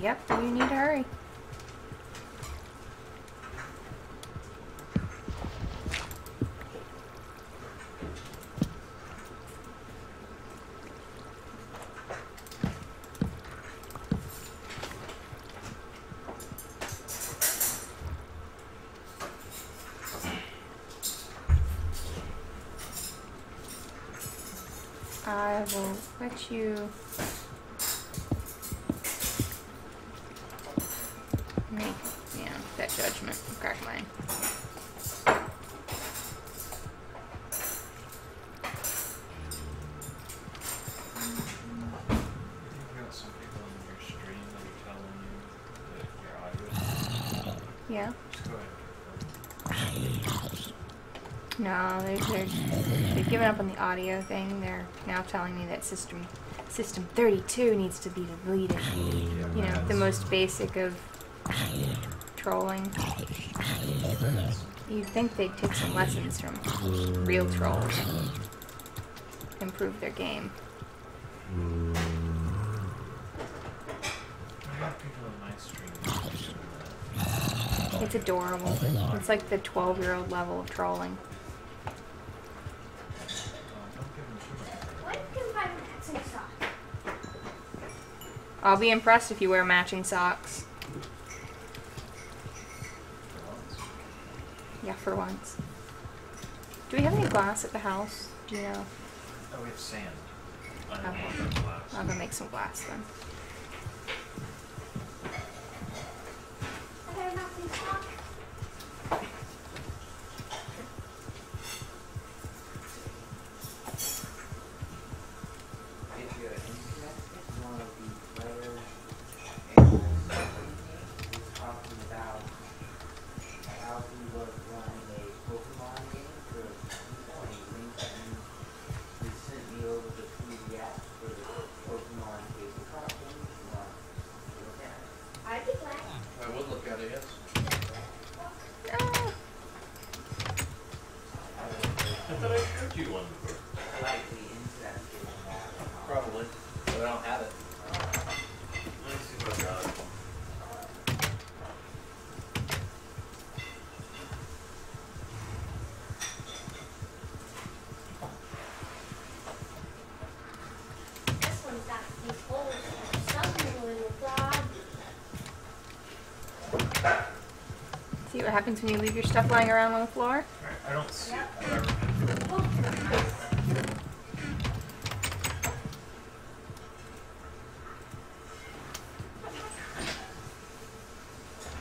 Yep, you need to hurry. I will let you they've given up on the audio thing. They're now telling me that system system 32 needs to be deleted. You know, the most basic of trolling. You'd think they'd take some lessons from real trolls improve their game. It's adorable. It's like the 12 year old level of trolling. I'll be impressed if you wear matching socks. Yeah, for once. Do we have any glass at the house? Do you know? Oh, we have sand. I don't Okay. I'll go make some glass then. See what happens when you leave your stuff lying around on the floor? I don't see it, but I remember.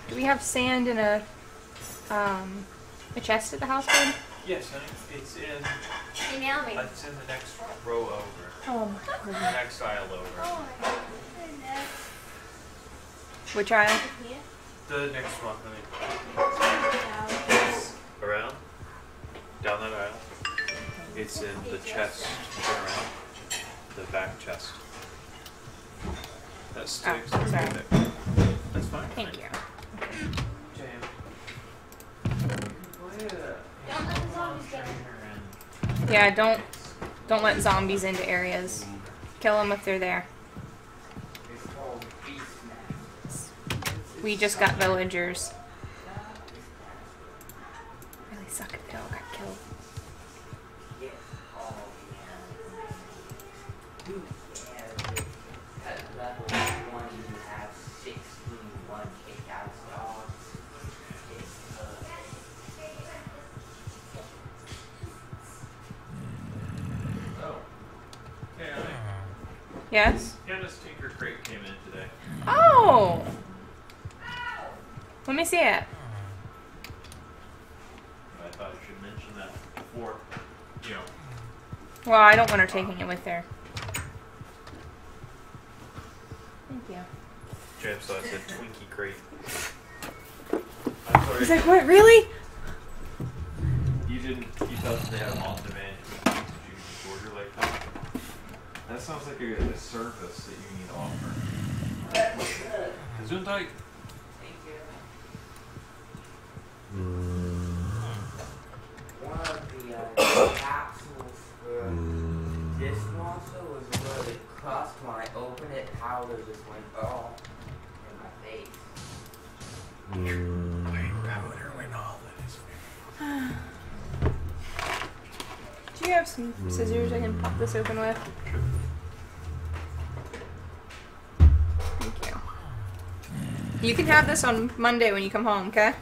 Do we have sand in a um a chest at the house, bud? Yes, honey, it's in, Email me. it's in the next row over. Oh my The next aisle over. Oh my goodness. Which aisle? Here. The next one, honey. Around? Down that aisle? It's in the chest. Turn around. The back chest. That oh, sticks. Oh, sorry. there. That's fine. Thank you. Jam. Don't let the zombies get in. Yeah, don't don't let zombies into areas. Kill them if they're there. We just got villagers. Really suck at kill. Got killed. Yes, all the animals. Who cares if at level one you have 16 one kick out dogs? It's uh, Oh. Yes. Hannah's Tinker Crate came in today. Oh. Let me see it. I thought I should mention that before, you know. Well, I don't want her taking it with her. Thank you. Jam saw it said Twinkie Crate. I'm sorry. He's like, what? Really? You didn't. You thought they had on-demand Twinkies. Did you just order like that? That sounds like a, a service that you need to offer. Gesundheit. Dishwasher was a little bit crushed. When I opened it, powder just went all. right. Mm. Do you have some scissors I can pop this open with? Thank you. You can have this on Monday when you come home, okay?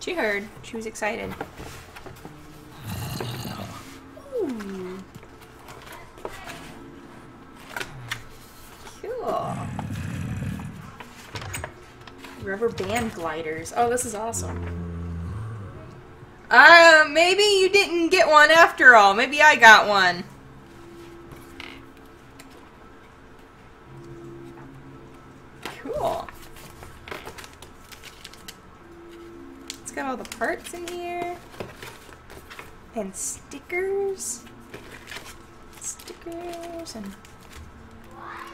She heard. She was excited. Rubber band gliders. Oh, this is awesome. Uh, maybe you didn't get one after all. Maybe I got one. Cool. It's got all the parts in here. And stickers. Stickers and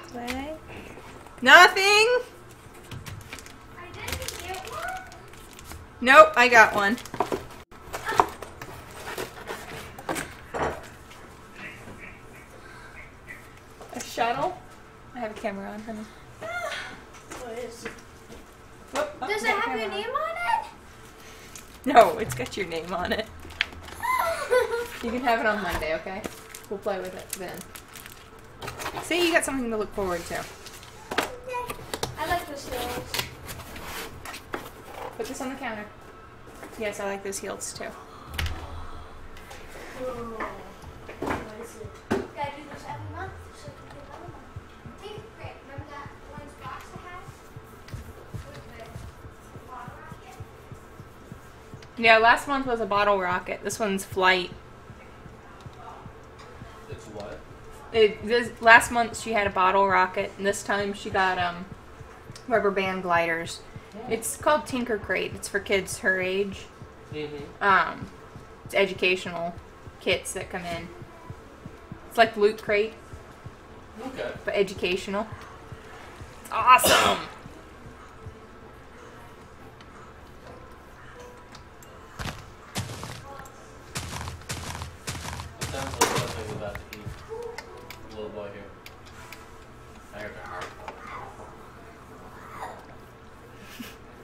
clay. Nothing! I didn't get one. Nope, I got one. A shuttle? I have a camera on, honey. What is it? Whoop, oh, Does it have your name on. on No, it's got your name on it. it? You can have it on Monday, okay? We'll play with it then. See, you got something to look forward to. I like those hills. Put this on the counter. Yes, I like those heels too. What is it? Gotta do this every month so I can get another one. Take it, great. Remember that orange box I had? With the water rocket? Yeah, last month was a bottle rocket. This one's flight. It's what? It, this, last month she had a bottle rocket, and this time she got um, rubber band gliders. It's called Tinker Crate. It's for kids her age. Mm-hmm. Um, it's educational kits that come in. It's like Loot Crate, Okay. but educational. It's awesome. Sounds like something about to eat. Little boy here. I heard a heart.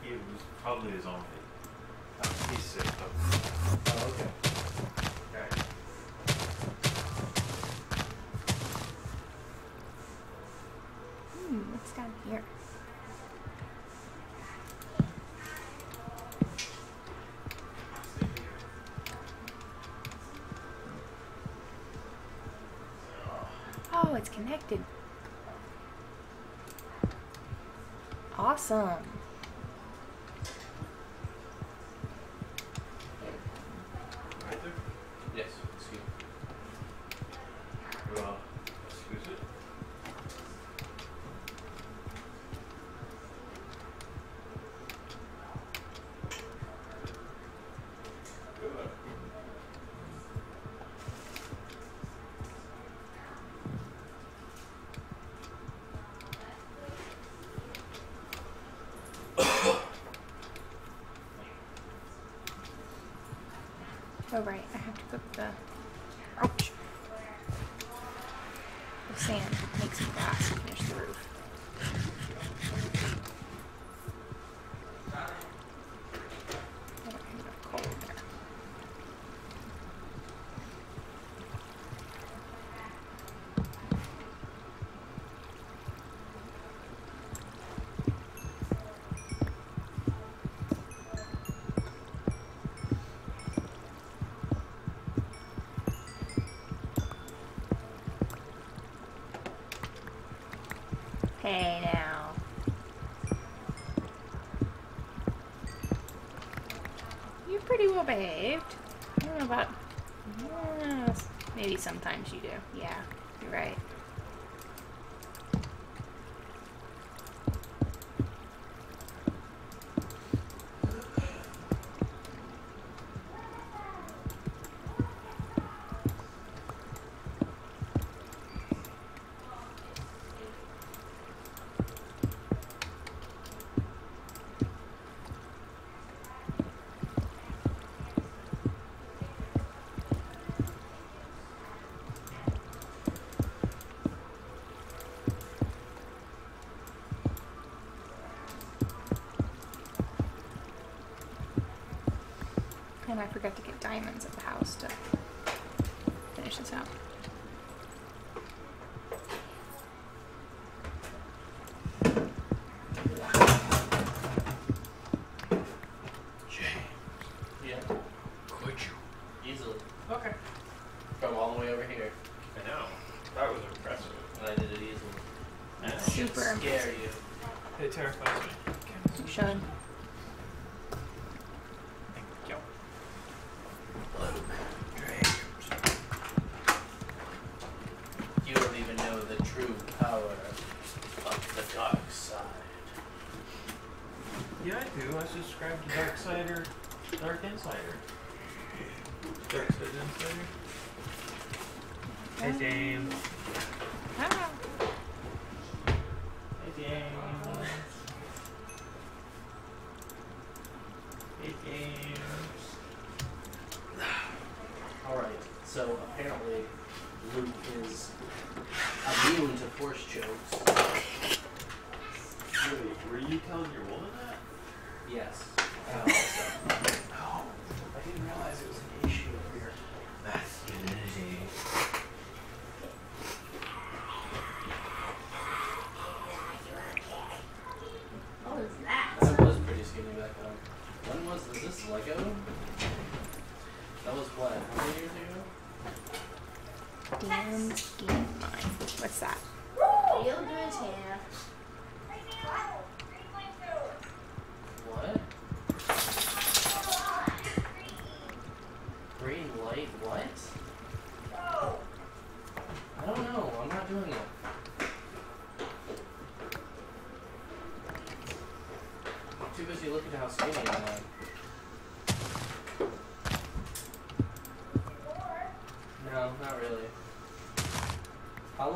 He was probably his own. Uh, he's sick though. Oh, okay. Okay. Hmm, what's down here? Oh, it's connected. Awesome. Right, pretty well behaved. I don't know about. Yeah, maybe sometimes you do. Yeah, you're right. Forget to get diamonds at the house to finish this out. Yeah, Could you? easily. Okay. From all the way over here. I know. That was impressive. And I did it easily. I know. Super Scare impressive. you. It terrifies me. You should. Thank you. You don't even know the true power of the dark side. Yeah, I do. I subscribe to Dark Sider, Dark Insider. Dark Side Insider. Hey, James. Ah. Hey, James. Apparently Luke is immune to force chokes. Wait, were you telling your woman that? Yes. And also, No. I didn't realize it was an issue of your masculinity. What was that? I was pretty skinny back then. When was is this Lego? That was what, how many years ago? Damn game mine. What's that?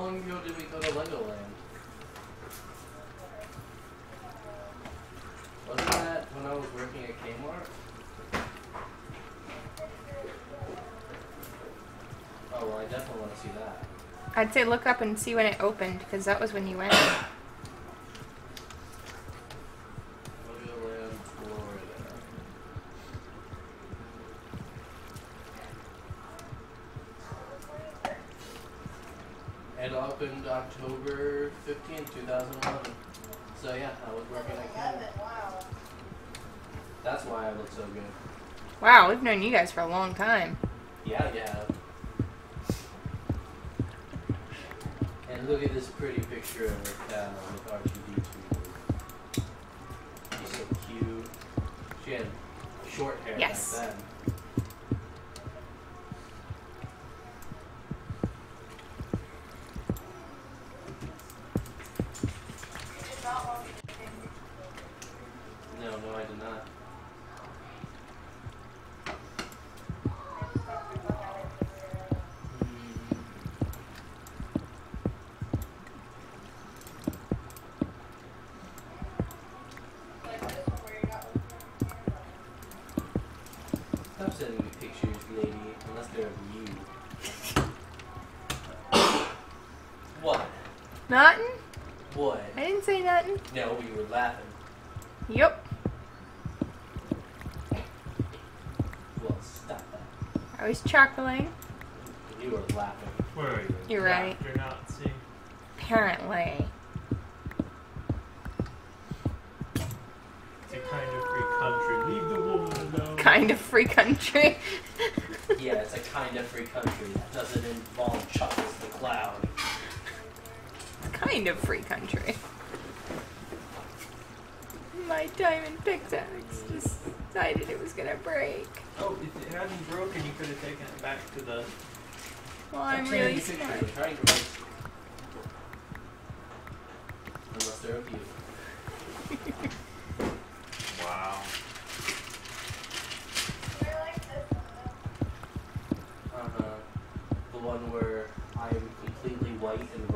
Long ago did we go to Legoland? Wasn't that when I was working at Kmart? Oh well, I definitely want to see that. I'd say look up and see when it opened because that was when you went. Opened October fifteenth, two thousand eleven. So yeah, I was working at wow That's why I look so good. Wow, we've known you guys for a long time. Yeah, yeah. And look at this pretty picture of Cal with R2D2. She's so cute. She had short hair Yes. back then. Sending me pictures, lady, unless they're of you. what? Nothing? What? I didn't say nothing. No, we were laughing. Yep. Well, stop that. I was chuckling. You were laughing. Where are you? You're right. You're not seeing. Apparently. It's a kind of free country. Leave the woman alone. Kind of free country. Yeah, it's a kind of free country that doesn't involve Chuckles the Clown. kind of free country. My diamond pickaxe decided it was gonna break. Oh, if it hadn't broken, you could have taken it back to the. Well, I'm really smart. I'm trying to write. Unless they're you. Wow. Uh-huh. The one where I am completely white and